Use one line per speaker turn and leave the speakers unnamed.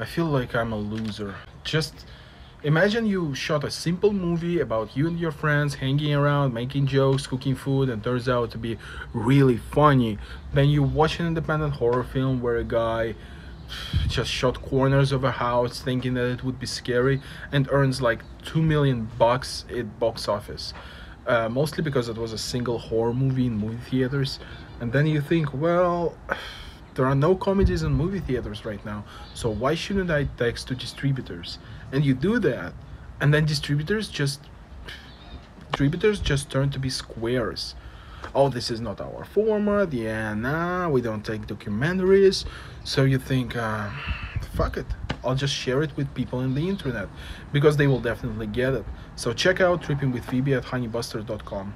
I feel like I'm a loser. Just imagine you shot a simple movie about you and your friends hanging around, making jokes, cooking food, and turns out to be really funny. Then you watch an independent horror film where a guy just shot corners of a house thinking that it would be scary and earns like 2 million bucks at box office uh, mostly because it was a single horror movie in movie theaters and then you think well there are no comedies in movie theaters right now so why shouldn't i text to distributors? And you do that and then distributors just distributors just turn to be squares. Oh this is not our format yeah nah we don't take documentaries. So you think uh, fuck it i'll just share it with people in the internet because they will definitely get it. So check out tripping with phoebe at honeybustard.com